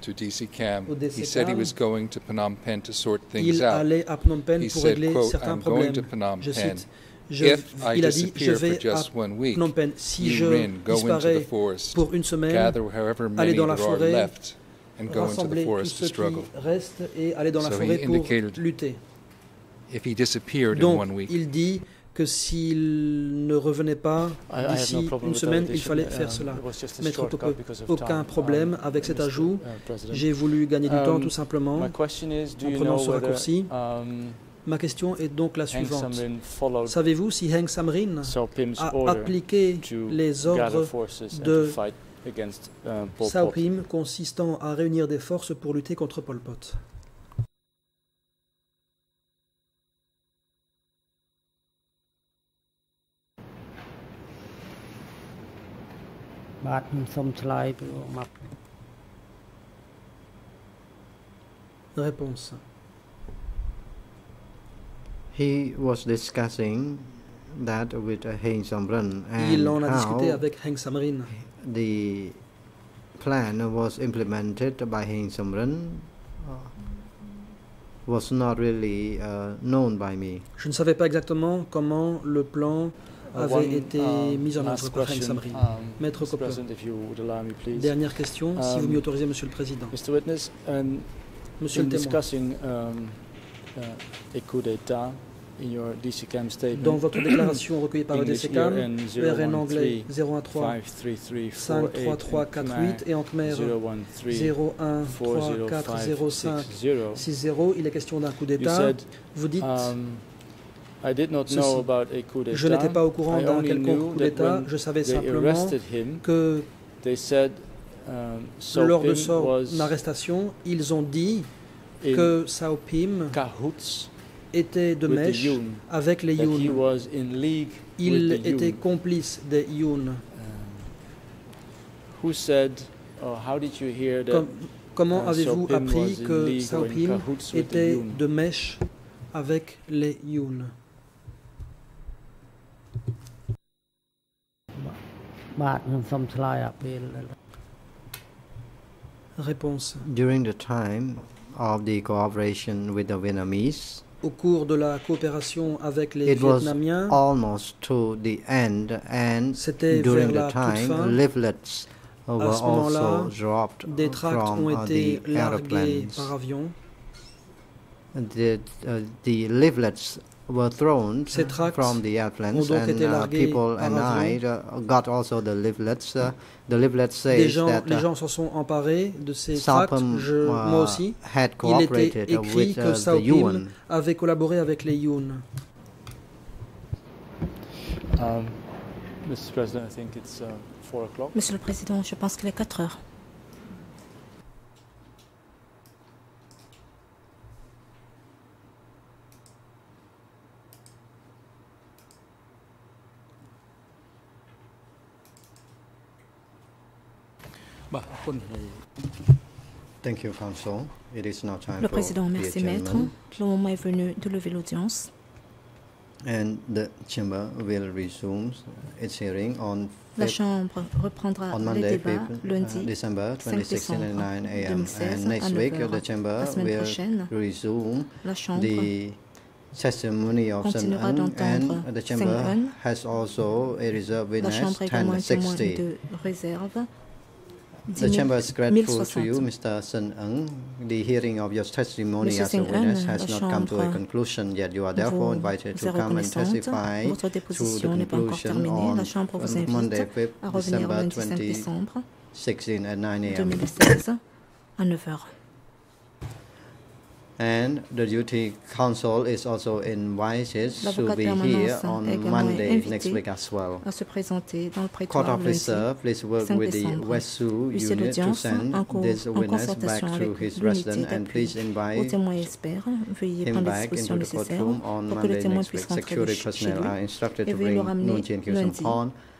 to DC Cam, Au DC he said he Cam, was going to Phnom Penh to sort things il out. allait à Phnom Penh He pour said, régler quote, certains I'm going to problèmes. Phnom Je Penh. If I il a dit, je disappear for vais à just one week, Phnom Penh. Si you je Rin, go into the forest, pour une semaine, gather however aller many dans la there are forêt, left, and go into the rassembler tous forest to ceux qui restent et aller dans la forêt pour lutter. If he disappeared in Donc, one week, il dit que s'il ne revenait pas I, I have no d'ici problem une semaine, il addition. fallait faire Um, cela. of aucun time, problème um, avec cet ajout. uh. J'ai voulu gagner du Um, temps tout simplement. My question is, do en you prenant know ce raccourci? um, Ma question est donc la Heng suivante. Savez-vous si Heng Samrin a appliqué to les ordres de Saupim consistant à réunir des forces pour lutter contre Pol Pot. Réponse. He was discussing that with Heng Samrin and Il en a discuté avec Heng Samrin the plan was implemented by Heng Samrin uh, was not really uh, known by me. Je ne savais pas exactement comment le plan Uh, avait one, été um, mis en œuvre par Heng Samrin. um, Maître please. Dernière question, si vous Um, m'y autorisez, Monsieur le Président. Mr. Witness, um, Monsieur in le témoin, discussing um, uh, a coup d'etat dans votre déclaration recueillie par le DCCAM, ERN anglais 013 013 533 53348 et en Khmer 013 01340560, 405060. il est question d'un coup d'État. Vous dites, um, I did not Ceci. know about a coup je n'étais pas au courant d'un quelconque coup d'État, je savais simplement him, que they said um, So lors de son arrestation, ils ont dit que Sao Pim était de mèche avec les Youn. Il était complice des Youn. Um, who said, or how did you hear that, Com comment avez-vous appris que Saupim était de mèche avec les Youn Réponse. During the time of the cooperation with the Vietnamese, au cours de la coopération avec les it Vietnamiens, almost to the end, and C'était during vers the la toute fin. leaflets ce moment-là, des tracts ont été largués par avion. The, uh, the leaflets were thrown Ces tracts from the airplanes, ont donc and été uh, people and I uh, got also the leaflets. Uh, the leaflets Des say gens, that les gens s'en sont emparés de ces tracts. Je, moi aussi, had il était cooperated écrit with que uh, Sao the Pim Yuan. avait collaboré avec les Yun. Um, Mr. President, I think it's uh, four o'clock. Monsieur le Président, je pense qu'il est 4 heures. Le Président, merci Maître. Le moment est venu de lever l'audience. and the chamber will resume its hearing on La Chambre reprendra on les Monday, débats 5th, uh, lundi December 5 2016 at décembre 9 a.m. 2016 And next à week, 9 the chamber La semaine will prochaine, resume la Chambre the testimony of Sun Eun, and the chamber has also a reserve La witness, Chambre a également un témoin 1060. De réserve. The 10 chamber is grateful to 1060. you, Mr. Sun Eung. The hearing of your testimony Monsieur as a Sun Eun, witness has la not come to a Chambre conclusion yet. You are therefore vous invited to est come and reconnaissante. testify Votre to the déposition n'est pas encore conclusion terminée. on La Chambre vous on invite Monday, 5th à revenir December lundi 5 décembre 2016 at 9 a.m. 2016 à 9 heures. And the duty council is also invited to L'avocat be permanent here est on également Monday invité next week as well. à se présenter dans le Court prétoire of lundi. Reserve, please work 5 with the décembre. Westsu Huissier unit to d'audience, send en co- this en witness back concertation to avec his l'unité residence and d'appui please au invite témoin expert, veuillez him prendre les back dispositions into the nécessaires courtroom on pour que le Monday témoin next puisse week. rentrer de Security ch- chez personnel lui are instructed et to veuillez le bring ramener Noon Jin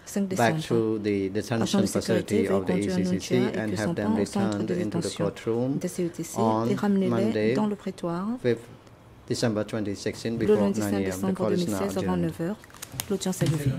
Kyu lundi, Son 5 back to the detention facility of the Chia et and have them returned into the courtroom on Monday, dans le prétoire 5th December 2016 le before lundi 9 5 a.m. The court is now 2016 avant adjourned. 9h. L'audience est levée.